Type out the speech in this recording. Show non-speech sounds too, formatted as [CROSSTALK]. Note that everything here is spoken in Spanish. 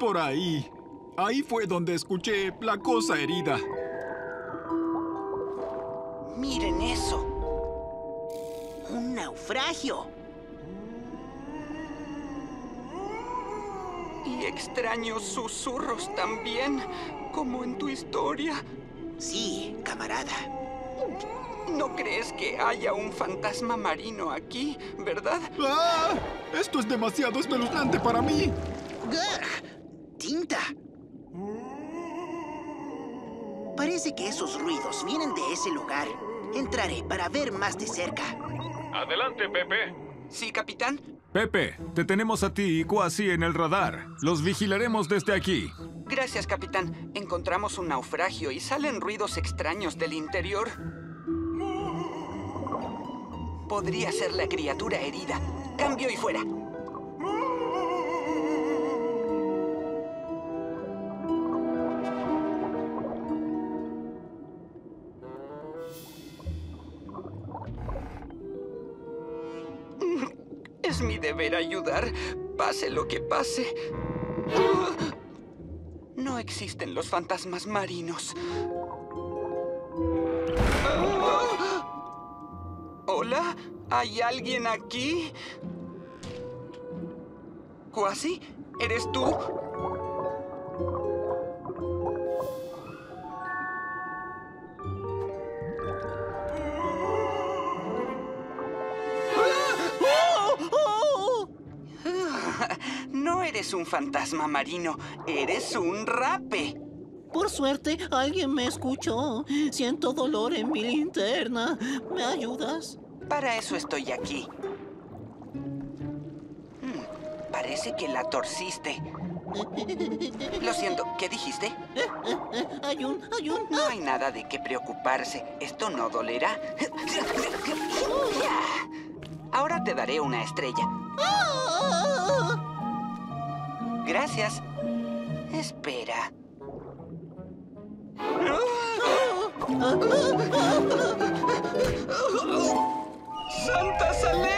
por ahí. Ahí fue donde escuché la cosa herida. Miren eso. Un naufragio. Y extraños susurros también, como en tu historia. Sí, camarada. No crees que haya un fantasma marino aquí, ¿verdad? ¡Ah! Esto es demasiado espeluznante para mí. ¡Gah! Parece que esos ruidos vienen de ese lugar. Entraré para ver más de cerca. Adelante, Pepe. Sí, capitán. Pepe, te tenemos a ti y Quasi en el radar. Los vigilaremos desde aquí. Gracias, capitán. Encontramos un naufragio y salen ruidos extraños del interior. Podría ser la criatura herida. Cambio y fuera. Es mi deber ayudar, pase lo que pase. No existen los fantasmas marinos. ¿Hola? ¿Hay alguien aquí? ¿Cuasi? ¿Eres tú? Eres un fantasma marino, eres un rape. Por suerte, alguien me escuchó. Siento dolor en mi linterna. ¿Me ayudas? Para eso estoy aquí. Hmm, parece que la torciste. Lo siento, ¿qué dijiste? Ayun, ayun. No hay nada de qué preocuparse. Esto no dolerá. [LAUGHS] Ahora te daré una estrella. Gracias. Espera. ¡Santa!